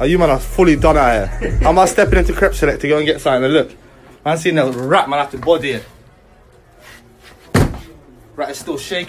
Are you man are fully done out here. Am I stepping into Crep Select to go and get something? And look, man, seen that rat, man, have to body it. Rat is still shaking.